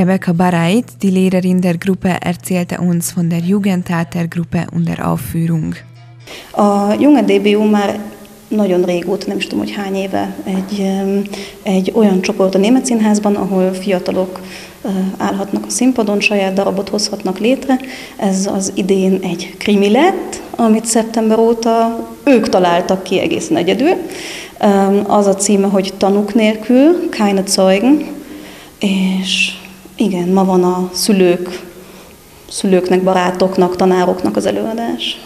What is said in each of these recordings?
Rebecca Bareit, die Lehrerin der Gruppe, erzählte uns von der Jugendtheatergruppe und der Aufführung. A Junge DBU már nagyon régóta, nem is tudom, hogy hány éve, egy, egy olyan csoport a Német Színházban, ahol fiatalok állhatnak a színpadon, saját darabot hozhatnak létre. Ez az idén egy krimi lett, amit szeptember óta ők találtak ki egészen egyedül. Az a címe, hogy Tanuk nélkül, keine Zeugen, és igen, ma van a szülők, szülőknek, barátoknak, tanároknak az előadás.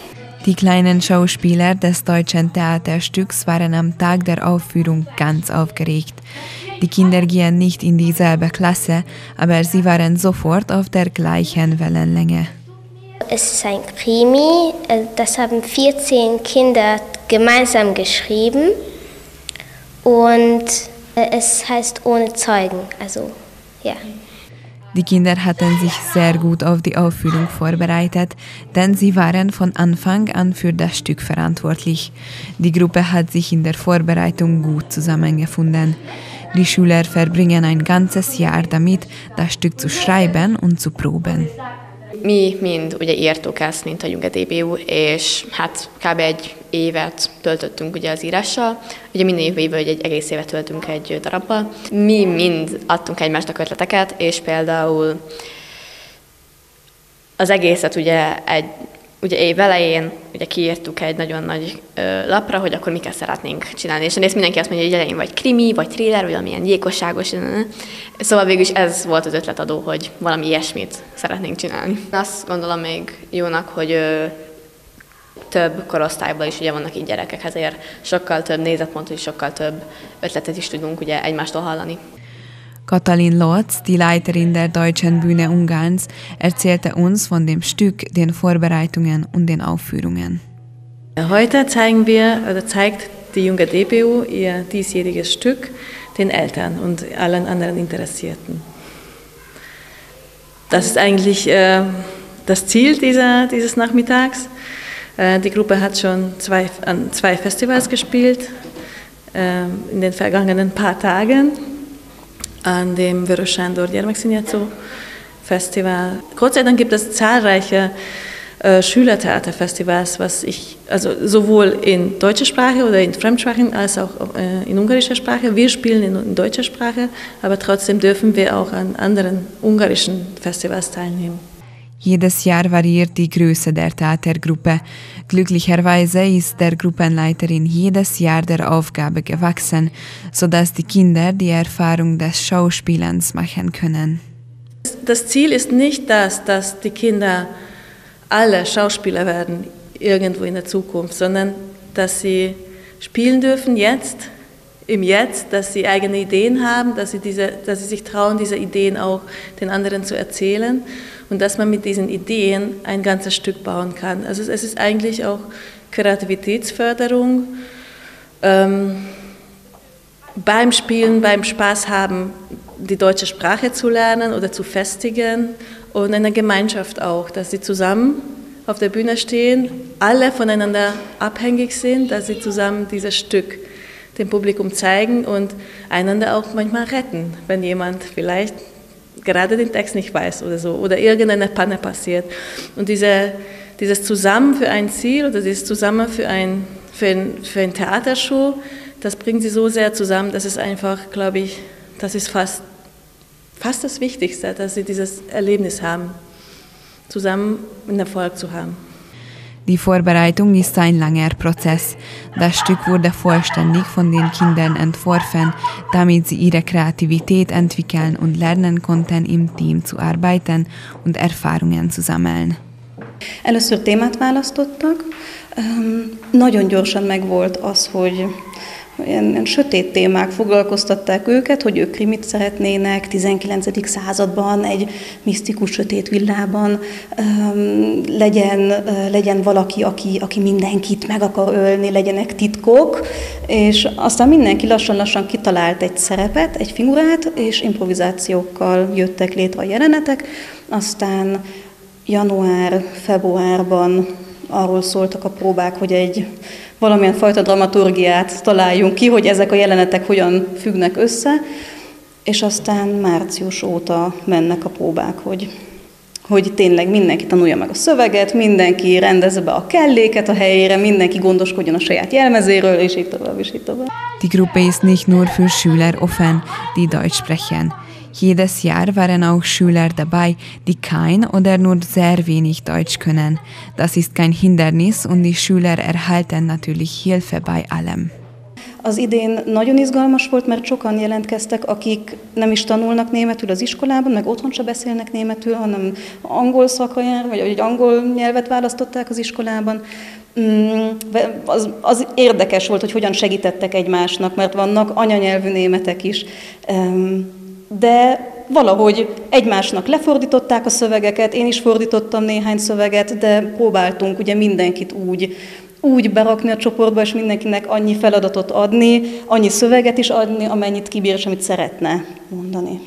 Die kleinen Schauspieler des deutschen Theaterstücks waren am Tag der Aufführung ganz aufgeregt. Die Kinder gehen nicht in dieselbe Klasse, aber sie waren sofort auf der gleichen Wellenlänge. Es ist ein Krimi, äh, das haben 14 Kinder gemeinsam geschrieben und äh, es heißt ohne Zeugen, also ja. Die Kinder hatten sich sehr gut auf die Aufführung vorbereitet, denn sie waren von Anfang an für das Stück verantwortlich. Die Gruppe hat sich in der Vorbereitung gut zusammengefunden. Die Schüler verbringen ein ganzes Jahr damit, das Stück zu schreiben und zu proben. Mi mind ugye írtuk ezt, mint a Junge DBU, és hát kb. egy évet töltöttünk ugye az írással. Ugye minden évben egy egész évet töltünk egy darabbal. Mi mind adtunk egymásnak ötleteket, és például az egészet ugye egy ugye év elején ugye kiírtuk egy nagyon nagy ö, lapra, hogy akkor miket szeretnénk csinálni. És ezt mindenki azt mondja, hogy elején vagy krimi, vagy thriller, vagy valamilyen gyilkosságos. Szóval végül is ez volt az ötletadó, hogy valami ilyesmit szeretnénk csinálni. Azt gondolom még jónak, hogy ö, több korosztályban is ugye vannak így gyerekek, ezért sokkal több nézetpontot és sokkal több ötletet is tudunk ugye egymástól hallani. Katalin Lotz, die Leiterin der Deutschen Bühne Ungarns, erzählte uns von dem Stück, den Vorbereitungen und den Aufführungen. Heute zeigen wir, oder zeigt die junge DBU ihr diesjähriges Stück den Eltern und allen anderen Interessierten. Das ist eigentlich äh, das Ziel dieser, dieses Nachmittags. Äh, die Gruppe hat schon zwei, an zwei Festivals gespielt äh, in den vergangenen paar Tagen an dem Vörös Sándor Gyermekszínjátszó Festival. Gott sei Dank gibt es zahlreiche äh, Schülertheaterfestivals, was ich, also sowohl in deutscher Sprache oder in Fremdsprachen als auch äh, in ungarischer Sprache. Wir spielen in, in, deutscher Sprache, aber trotzdem dürfen wir auch an anderen ungarischen Festivals teilnehmen. Jedes Jahr variiert die Größe der Theatergruppe. Glücklicherweise ist der Gruppenleiterin jedes Jahr der Aufgabe gewachsen, sodass die Kinder die Erfahrung des Schauspielens machen können. Das Ziel ist nicht das, dass die Kinder alle Schauspieler werden irgendwo in der Zukunft, sondern dass sie spielen dürfen jetzt, im Jetzt, dass sie eigene Ideen haben, dass sie, diese, dass sie sich trauen, diese Ideen auch den anderen zu erzählen und dass man mit diesen Ideen ein ganzes Stück bauen kann. Also es ist eigentlich auch Kreativitätsförderung, ähm, beim Spielen, beim Spaß haben, die deutsche Sprache zu lernen oder zu festigen und eine Gemeinschaft auch, dass sie zusammen auf der Bühne stehen, alle voneinander abhängig sind, dass sie zusammen dieses Stück dem Publikum zeigen und einander auch manchmal retten, wenn jemand vielleicht gerade den Text nicht weiß oder so oder irgendeine Panne passiert. Und diese, dieses Zusammen für ein Ziel oder dieses Zusammen für ein, für ein, für ein Theatershow, das bringt sie so sehr zusammen, dass es einfach, glaube ich, das ist fast, fast das Wichtigste, dass sie dieses Erlebnis haben, zusammen einen Erfolg zu haben. Die Vorbereitung ist ein langer Prozess. Das Stück wurde vollständig von den Kindern entworfen, damit sie ihre Kreativität entwickeln und lernen konnten, im Team zu arbeiten und Erfahrungen zu sammeln. Először témát választottak. Nagyon gyorsan megvolt az, hogy ilyen, ilyen sötét témák foglalkoztatták őket, hogy ők krimit szeretnének 19. században, egy misztikus sötét villában um, legyen, uh, legyen valaki, aki, aki mindenkit meg akar ölni, legyenek titkok, és aztán mindenki lassan-lassan kitalált egy szerepet, egy figurát, és improvizációkkal jöttek létre a jelenetek, aztán január, februárban arról szóltak a próbák, hogy egy valamilyen fajta dramaturgiát találjunk ki, hogy ezek a jelenetek hogyan függnek össze, és aztán március óta mennek a próbák, hogy, hogy tényleg mindenki tanulja meg a szöveget, mindenki rendezze be a kelléket a helyére, mindenki gondoskodjon a saját jelmezéről, és így tovább, és így tovább. Die Gruppe ist nicht nur für Schüler offen, die Deutsch sprechen. Jedes Jahr waren auch Schüler dabei, die kein oder nur sehr wenig Deutsch können. Das ist kein Hindernis und die Schüler erhalten natürlich Hilfe bei allem. Az idén nagyon izgalmas volt, mert sokan jelentkeztek, akik nem is tanulnak németül az iskolában, meg otthon se beszélnek németül, hanem angol szakra vagy egy angol nyelvet választották az iskolában. Mm, az, az érdekes volt, hogy hogyan segítettek egymásnak, mert vannak anyanyelvű németek is. De valahogy egymásnak lefordították a szövegeket, én is fordítottam néhány szöveget, de próbáltunk ugye mindenkit úgy úgy berakni a csoportba, és mindenkinek annyi feladatot adni, annyi szöveget is adni, amennyit kibír, és amit szeretne mondani.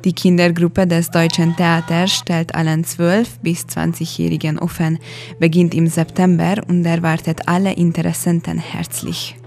Die Kindergruppe des Deutschen Theaters stellt allen 12 bis 20-Jährigen offen, beginnt im September und erwartet alle Interessenten herzlich.